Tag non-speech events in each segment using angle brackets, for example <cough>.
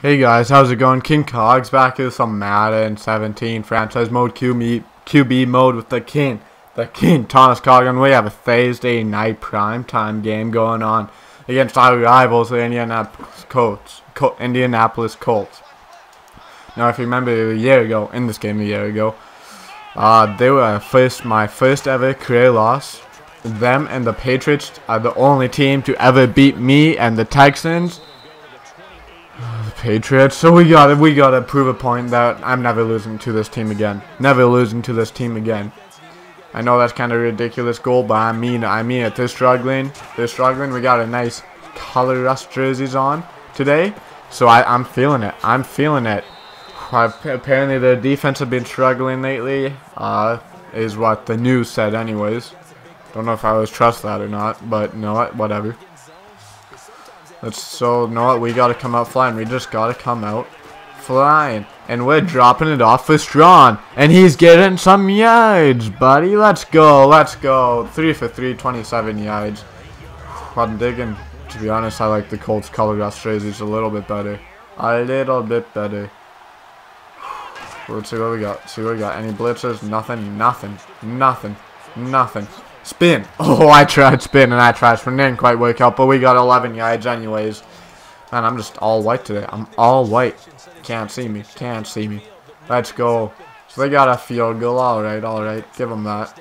Hey guys, how's it going? King Cogs back with some Madden 17 franchise mode QB, QB mode with the King, the King Thomas Coghill. We have a Thursday night prime time game going on against our rivals, the Indianapolis Colts. Col Indianapolis Colts. Now, if you remember a year ago, in this game a year ago, uh, they were first my first ever career loss. Them and the Patriots are the only team to ever beat me and the Texans Patriots. So we got to we got to prove a point that I'm never losing to this team again. Never losing to this team again. I know that's kind of ridiculous goal, but I mean I mean it. They're struggling. They're struggling. We got a nice color rust jerseys on today, so I, I'm feeling it. I'm feeling it. Apparently the defense have been struggling lately. Uh, is what the news said, anyways. Don't know if I always trust that or not, but you know what? Whatever. Let's so know what we gotta come out flying. We just gotta come out flying. And we're dropping it off for Strong. And he's getting some yards, buddy. Let's go. Let's go. Three for three, 27 yards. I'm digging. To be honest, I like the Colts color rust jerseys a little bit better. A little bit better. Let's see what we got. See what we got. Any blitzers? Nothing. Nothing. Nothing. Nothing. Spin. <laughs> Oh, I tried spin and I tried spin. Didn't quite work out, but we got 11 yards anyways. Man, I'm just all white today. I'm all white. Can't see me. Can't see me. Let's go. So they got a field goal. Alright, alright. Give them that.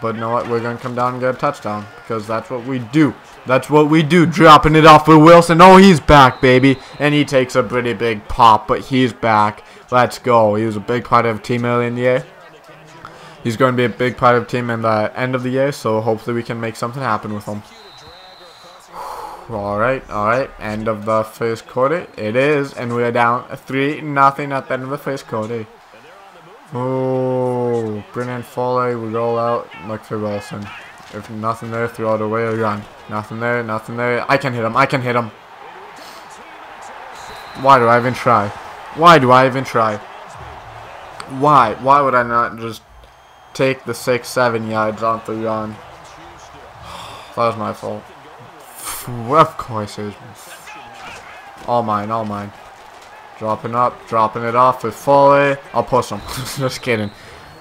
But you know what? We're going to come down and get a touchdown. Because that's what we do. That's what we do. Dropping it off for Wilson. Oh, he's back, baby. And he takes a pretty big pop, but he's back. Let's go. He was a big part of team early in the year he's going to be a big part of the team in the end of the year, so hopefully we can make something happen with him. <sighs> Alright, alright, end of the first quarter. It is, and we're down 3 nothing at the end of the first quarter. Oh, Brennan Foley, we roll out, look for Wilson. If nothing there, throw it away run. Nothing there, nothing there. I can hit him, I can hit him. Why do I even try? Why do I even try? Why? Why would I not just take the six, seven yards on the on. <sighs> That was my fault. Of course it was. All mine, all mine. Dropping up, dropping it off with Foley. I'll push him. <laughs> Just kidding.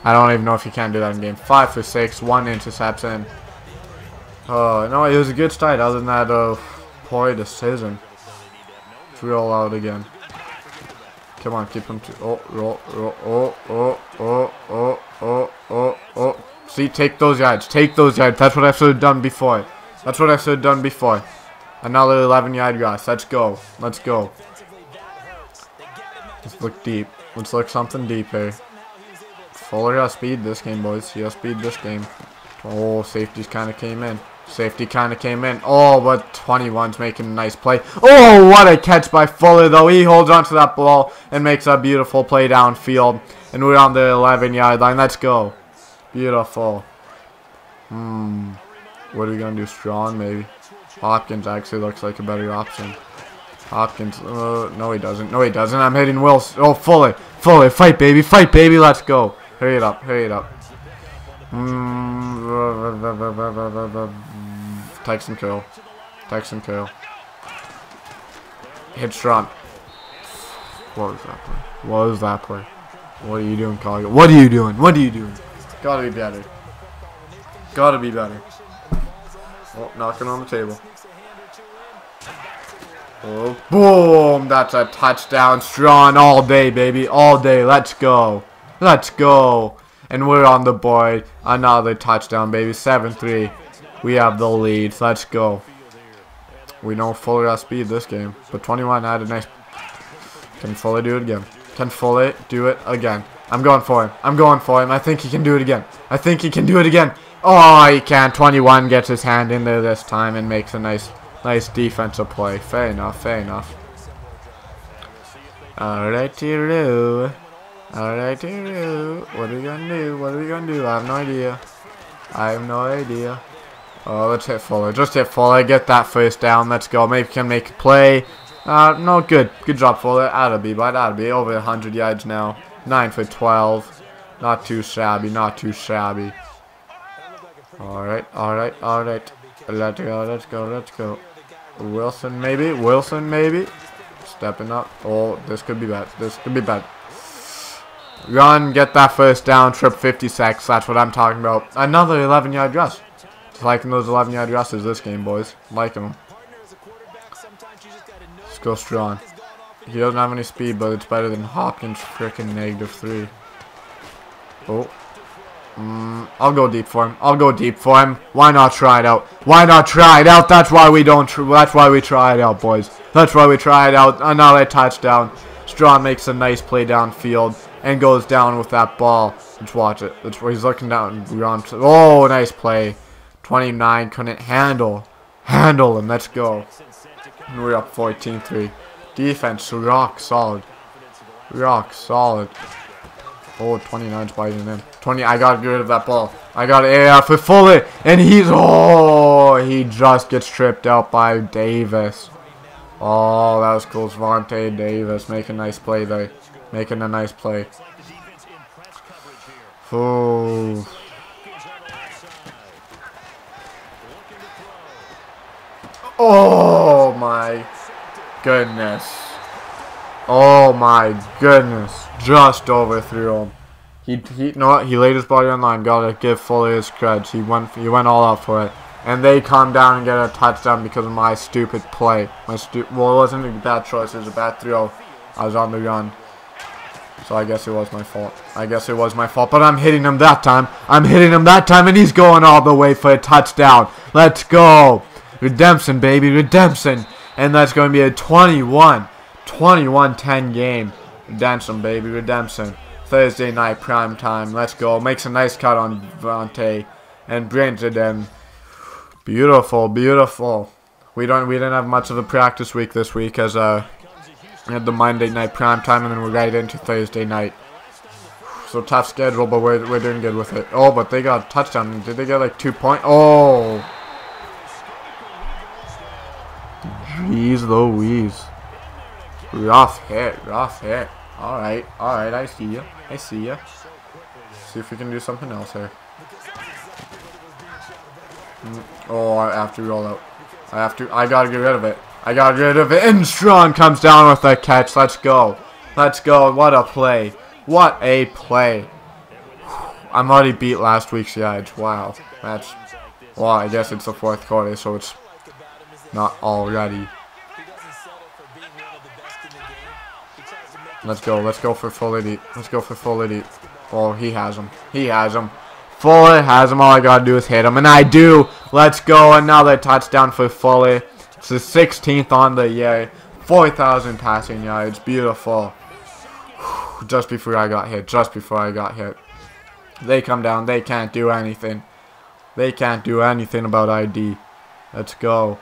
I don't even know if you can do that in game. Five for six, one interception. Oh, no, it was a good start. Other than that, uh, poor decision. Drill out again. Come on, keep him to. Oh, roll, roll, oh, oh, oh, oh, oh, oh, oh. See, take those yards. Take those yards. That's what I should have done before. That's what I should have done before. Another 11 yard grass. Let's go. Let's go. Let's look deep. Let's look something deep here. Fuller has speed this game, boys. He has speed this game. Oh, safeties kind of came in. Safety kind of came in. Oh, but 21's making a nice play. Oh, what a catch by Fuller, though. He holds onto that ball and makes a beautiful play downfield. And we're on the 11-yard line. Let's go. Beautiful. Hmm. What are we going to do? Strong, maybe? Hopkins actually looks like a better option. Hopkins. Uh, no, he doesn't. No, he doesn't. I'm hitting Wilson. Oh, Fuller. Fuller. Fight, baby. Fight, baby. Let's go. Hurry it up. Hurry it up. Hmm. Tyson kill. Tyson kill. Hit strong. What was that play? What was that play? What are you doing, Collier? What are you doing? What are you doing? Gotta be better. Gotta be better. Oh, knocking on the table. Oh, boom! That's a touchdown. Strong all day, baby. All day. Let's go. Let's go. And we're on the board. Another touchdown, baby. 7-3. We have the lead. Let's go. We know Fuller has speed this game. But 21 had a nice... Can Fuller do it again? Can Fuller do it again? I'm going for him. I'm going for him. I think he can do it again. I think he can do it again. Oh, he can. 21 gets his hand in there this time and makes a nice, nice defensive play. Fair enough. Fair enough. Alright, Roo. Alright, Roo. What are we gonna do? What are we gonna do? I have no idea. I have no idea. Oh, let's hit Fuller. Just hit Fuller. Get that first down. Let's go. Maybe can make a play. Uh, no, good. Good job, Fuller. That'll be, but that'll be over 100 yards now. 9 for 12. Not too shabby. Not too shabby. Alright, alright, alright. Let's go, let's go, let's go. Wilson, maybe. Wilson, maybe. Stepping up. Oh, this could be bad. This could be bad. Run, get that first down, trip 56. That's what I'm talking about. Another 11 yard rush. Liking those 11 yard rushes this game, boys. Liking them. Let's strong. He doesn't have any speed, but it's better than Hopkins freaking negative 3. Oh. Mm, I'll go deep for him. I'll go deep for him. Why not try it out? Why not try it out? That's why we don't. that's why we try it out, boys. That's why we try it out. Another touchdown. Strong makes a nice play downfield and goes down with that ball. Let's watch it. That's where he's looking down. Oh, nice play. 29 couldn't handle. Handle him. Let's go. And we're up 14-3. Defense rock solid. Rock solid. Oh, 29's biting in. 20, I got rid of that ball. I got AF for Fuller, and he's, oh, he just gets tripped out by Davis. Oh, that was cool. Vontae Davis making a nice play there. Making a nice play. Oh. Oh my goodness. Oh my goodness. Just overthrew him. He he no he laid his body on line, gotta give Fuller his creds. He went he went all out for it. And they come down and get a touchdown because of my stupid play. My stu well it wasn't a bad choice, it was a bad throw. I was on the run. So I guess it was my fault. I guess it was my fault. But I'm hitting him that time. I'm hitting him that time and he's going all the way for a touchdown. Let's go. Redemption, baby. Redemption. And that's going to be a 21. 21-10 game. Redemption, baby. Redemption. Thursday night prime time. Let's go. Makes a nice cut on Vontae and brings it in. Beautiful, beautiful. We don't we didn't have much of a practice week this week as uh we had the Monday night prime time and then we're right into Thursday night. So tough schedule, but we're we're doing good with it. Oh, but they got a touchdown. Did they get like two point? Oh. Jeez Louise. Rough hit, rough hit. Alright, alright, I see you. I see you. See if we can do something else here. Mm, oh, I have to roll out. I have to, I gotta get rid of it. I gotta get rid of it. And Strong comes down with a catch. Let's go. Let's go. What a play. What a play. <sighs> I'm already beat last week's yards. Wow. That's, well, I guess it's the fourth quarter, so it's not already. Let's go. Let's go for full elite. Let's go for full elite. Oh, he has him. He has him. Fuller has him. All I gotta do is hit him. And I do. Let's go. Another touchdown for Fuller. It's the 16th on the year. 4,000 passing yards. Beautiful. Just before I got hit. Just before I got hit. They come down. They can't do anything. They can't do anything about ID. Let's go.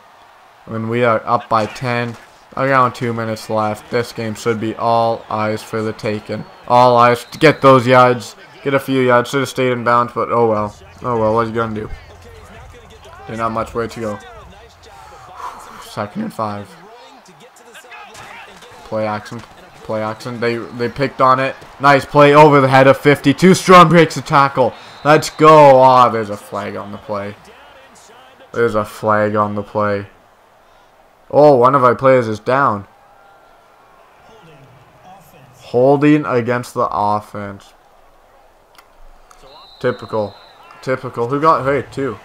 When we are up by 10. Around two minutes left. This game should be all eyes for the taking. All eyes to get those yards. Get a few yards. Should have stayed in bounds, but oh well. Oh well, what are you going to do? There's not much way to go. <sighs> Second and five. Play action. Play action. They they picked on it. Nice play over the head of 52. Strong breaks the tackle. Let's go. Ah, oh, there's a flag on the play. There's a flag on the play. Oh, one of our players is down. Holding against the offense. Typical. Typical. Who got hurt, too?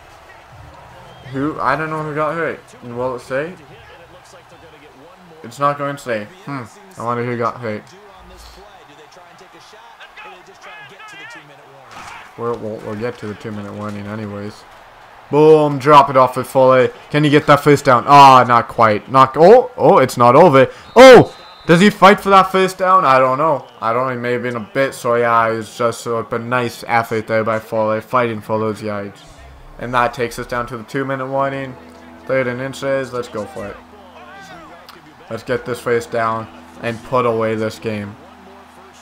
Who? I don't know who got hurt. Will it say? It's not going to say. Hmm. I wonder who got hurt. We'll, we'll, we'll get to the two-minute warning anyways. Boom, drop it off with Foley. Can you get that first down? Ah, oh, not quite. Not. Oh, oh, it's not over. Oh, does he fight for that first down? I don't know. I don't know. He may have been a bit. So yeah, it's just a nice effort there by Foley, fighting for those yards. And that takes us down to the two-minute warning. Third and inches. Let's go for it. Let's get this first down and put away this game.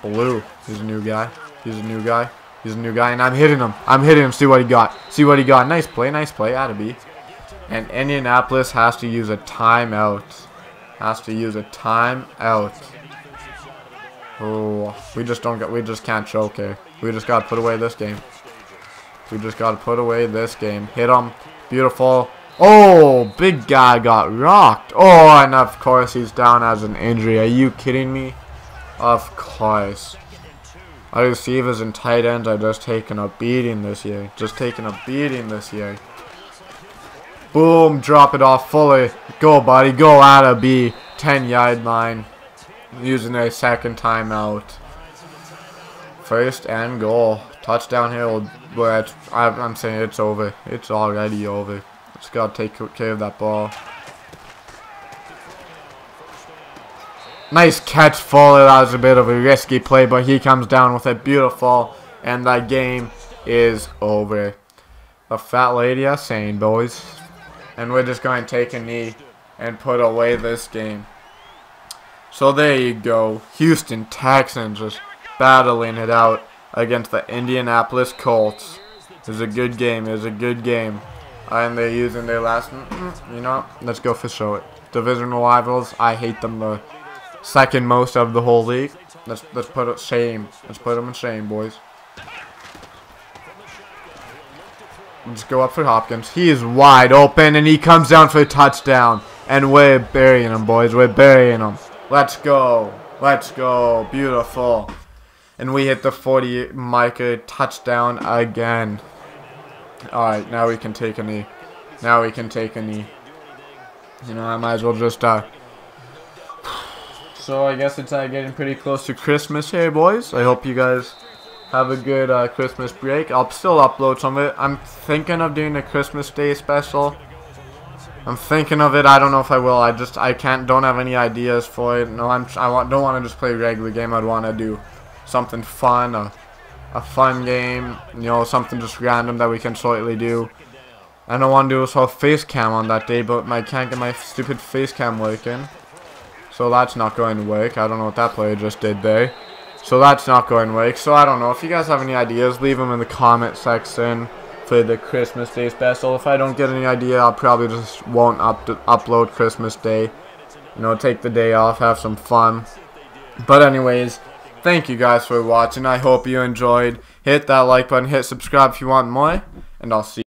Blue. He's a new guy. He's a new guy. He's a new guy, and I'm hitting him. I'm hitting him. See what he got. See what he got. Nice play. Nice play. Out of be. And Indianapolis has to use a timeout. Has to use a timeout. Oh, we just don't get. We just can't choke here. We just got to put away this game. We just got to put away this game. Hit him. Beautiful. Oh, big guy got rocked. Oh, and of course he's down as an injury. Are you kidding me? Of course. Our receivers and tight ends are just taking a beating this year. Just taking a beating this year. Boom, drop it off fully. Go, buddy. Go out of B. 10 yard line. Using a second timeout. First and goal. Touchdown here. But I'm saying it's over. It's already over. Just gotta take care of that ball. Nice catch, Fuller. That was a bit of a risky play, but he comes down with it beautiful, and that game is over. A fat lady is saying, boys. And we're just going to take a knee and put away this game. So there you go. Houston Texans just battling it out against the Indianapolis Colts. It was a good game. It was a good game. And they're using their last, mm, mm, you know, let's go for show it. Divisional rivals, I hate them the second most of the whole league. Let's let's put it shame. Let's put them in shame, boys. Let's go up for Hopkins. He is wide open, and he comes down for a touchdown. And we're burying him, boys. We're burying him. Let's go. Let's go. Beautiful. And we hit the 40 Micah touchdown again. Alright, now we can take a knee. Now we can take a knee. You know, I might as well just uh, so I guess it's uh, getting pretty close to Christmas here, boys. I hope you guys have a good uh, Christmas break. I'll still upload some of it. I'm thinking of doing a Christmas Day special. I'm thinking of it. I don't know if I will. I just I can't. Don't have any ideas for it. No, I'm. I want. Don't want to just play a regular game. I'd want to do something fun, a, a fun game. You know, something just random that we can slightly do. I don't want to do a whole face cam on that day, but I can't get my stupid face cam working. So that's not going to work. I don't know what that player just did there. So that's not going to work. So I don't know. If you guys have any ideas, leave them in the comment section for the Christmas Day special. If I don't get any idea, I'll probably just won't up upload Christmas Day. You know, take the day off, have some fun. But anyways, thank you guys for watching. I hope you enjoyed. Hit that like button, hit subscribe if you want more. And I'll see